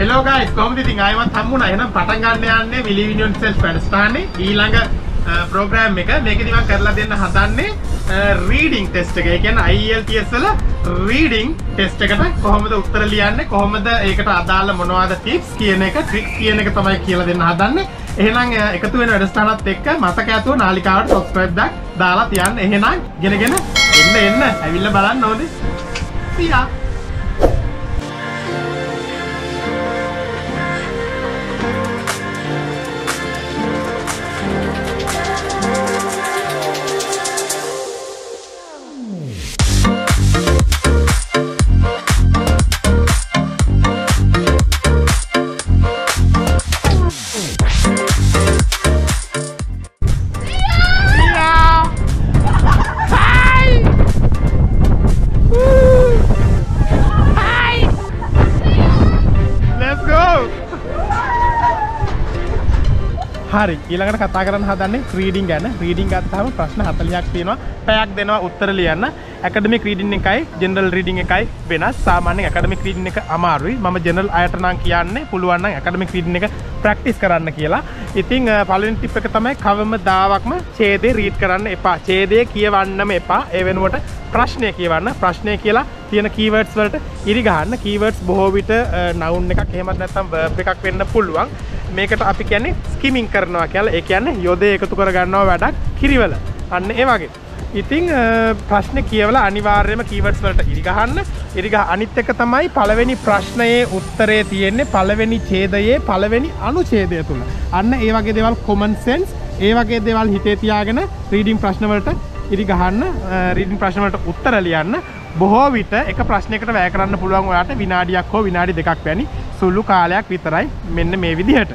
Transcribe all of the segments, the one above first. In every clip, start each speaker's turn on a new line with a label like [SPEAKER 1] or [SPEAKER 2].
[SPEAKER 1] Hello guys කොහොමද ඉතින් ආයෙමත් හම්බුණා එහෙනම් පටන් ගන්න යන්නේ මිලිවිනියන් සෙල්ස් වැඩසටහනේ ඊළඟ ප්‍රෝග්‍රෑම් එක මේකෙදි මම කරලා දෙන්න හදන්නේ රීඩින් ටෙස්ට් එක. ඒ කියන්නේ IELTS වල රීඩින් ටෙස්ට් එකට කොහොමද උත්තර ලියන්නේ කොහොමද ඒකට අදාළ මොනවද ටිප්ස් කියන එක ට්‍රික්ස් කියන එක තමයි කියලා දෙන්න හදන්නේ. එහෙනම් එකතු වෙන වැඩසටහනත් එක්ක මතක ඇතුව නාලිකාවට සබ්ස්ක්‍රයිබ් දාක් දාලා තියන්න. එහෙනම් ගෙනගෙන එන්න එන්න ඇවිල්ලා බලන්න ඕනේ. සියා හරි. ඊළඟට කතා කරන්න හදන්නේ රීඩින් ගැන. රීඩින් ගත්තාම ප්‍රශ්න 40ක් තියෙනවා. පැයක් දෙනවා උත්තර ලියන්න. ඇකඩමික් රීඩින් එකයි ජෙනරල් රීඩින් එකයි වෙනස්. සාමාන්‍යයෙන් ඇකඩමික් රීඩින් එක අමාරුයි. මම ජෙනරල් අයට නම් කියන්නේ පුළුවන් නම් ඇකඩමික් රීඩින් එක ප්‍රැක්ටිස් කරන්න කියලා. ඉතින් අ, පළවෙනි ටිප් එක තමයි කවමදාවක්ම ඡේදේ රීඩ් කරන්න එපා. ඡේදය කියවන්නම එපා. ඒ වෙනුවට ප්‍රශ්නය කියවන්න. ප්‍රශ්නය කියලා තියෙන කීවර්ඩ්ස් වලට. ඉරි ගහන්න කීවර්ඩ්ස් බොහෝ විට නවුන් එකක් එහෙමත් නැත්නම් verb එකක් වෙන්න පුළුවන්. මේකට අපි කියන්නේ ස්කිමින් කරනවා කියලා. ඒ කියන්නේ යොදේ එකතු කර ගන්නවා වැඩක් කිරිවල. අන්න ඒ වගේ. ඉතින් අ, ප්‍රශ්න කියවලා අනිවාර්යයෙන්ම කීවර්ඩ්ස් වලට ඉරි ගහන්න. ඉරි ගහ අනිත් එක තමයි පළවෙනි ප්‍රශ්නයේ උත්තරේ තියෙන්නේ පළවෙනි ඡේදයේ පළවෙනි අනුඡේදය තුල අන්න ඒ වගේ දේවල් common sense ඒ වගේ දේවල් හිතේ තියාගෙන රීඩින් ප්‍රශ්න වලට ඉරි ගහන්න රීඩින් ප්‍රශ්න වලට උත්තර ලියන්න. බොහෝ විට එක ප්‍රශ්නයකට වැය කරන්න පුළුවන් ඔයාට විනාඩියක් හෝ විනාඩි දෙකක් වැනි සුළු කාලයක් විතරයි මෙන්න මේ විදිහට.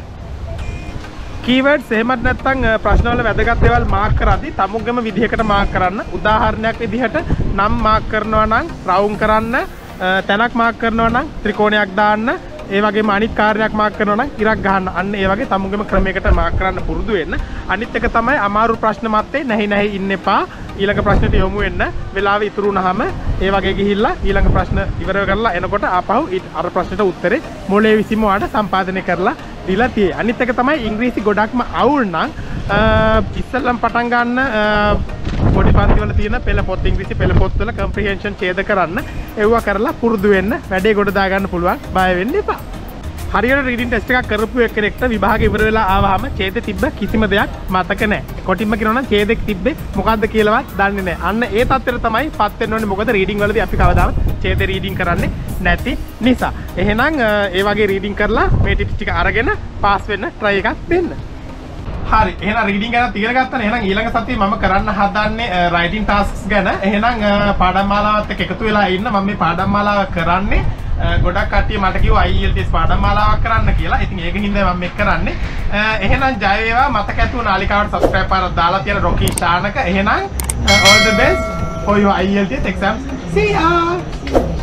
[SPEAKER 1] කීවර්ඩ්ස් එහෙමත් නැත්නම් අ, ප්‍රශ්නවල වැදගත් දේවල් මාක් කරද්දී තමුන්ගේම විදිහකට මාක් කරන්න. උදාහරණයක් විදිහට නම් මාක් කරනවා නම් රවුම් කරන්න. අ, තැනක් මාක් කරනවා නම් ත්‍රිකෝණයක් දාන්න. ඒ වගේම අනිත් කාර්යයක් මාක් කරනවා නම් ඉරක් ගහන්න. අන්න ඒ වගේ තමුන්ගේම ක්‍රමයකට මාක් කරන්න පුරුදු වෙන්න. අනිත් එක තමයි අමාරු ප්‍රශ්න මැත්තේ නැහි නැහි ඉන්න එපා. ඊළඟ ප්‍රශ්නෙට යොමු වෙන්න වෙලාව ඉතුරු වුනහම ඒ වගේ ගිහිල්ලා ඊළඟ ප්‍රශ්න ඉවර කරලා එනකොට ආපහු ඊට- අර ප්‍රශ්නෙට උත්තරේ මොලේ විසින්ම ඔයාලට සම්පාදනය කරලා දීලා තියෙයි. අනිත් එක තමයි ඉංග්‍රීසි ගොඩක්ම අවුල් නම් අ, ඉස්සෙල්ලම පටන් ගන්න අ, පොඩි පන්ති වල තියෙන පෙළ පොත් ඉංග්‍රීසි පෙළ පොත් වල කම්ප්‍රිහෙන්ෂන් ඡේද කරන්න ඒවා කරලා පුරුදු වෙන්න වැඩේ ගොඩ දා ගන්න පුළුවන් බය වෙන්න එපා. හරියට රීඩින් ටෙස්ට් එකක් කරපු එක්කෙනෙක්ට විභාග ඉවර වෙලා ආවහම ඡේදෙ තිබ්බ කිසිම දෙයක් මතක නැහැ. කොටින්ම කියනවා නම් ඡේදෙක් තිබ්බේ මොකද්ද කියලාවත් දන්නේ නැහැ. අන්න ඒ තත්ත්වෙට තමයි පත් වෙන්න ඕනේ. මොකද රීඩින් වලදී අපි කවදාවත් ඡේදෙ රීඩින් කරන්නේ නැති නිසා. එහෙනම් අ, ඒ වගේ රීඩින් කරලා මේ ටිප්ස් ටික අරගෙන පාස් වෙන්න try එකක් දෙන්න. හරි එහෙනම් රීඩින් ගැන ඉගෙන ගත්තනේ එහෙනම් ඊළඟ සතියේ මම කරන්න හදන්නේ රයිටින් ටාස්ක්ස් ගැන එහෙනම් අ, පාඩම් මාලාවත් එක්ක එකතු වෙලා ඉන්න මම මේ පාඩම් මාලාව කරන්නේ අ, ගොඩක් කට්ටිය මට කිව්වා IELTS පාඩම් මාලාවක් කරන්න කියලා. ඉතින් ඒක හින්දා මම මේක කරන්නේ. අ, එහෙනම් ජය වේවා මතක ඇතුව නාලිකාවට subscribe පාරක් දාලා තියෙන රොකී ශානක. එහෙනම් uh, all the best for your IELTS exams. See ya!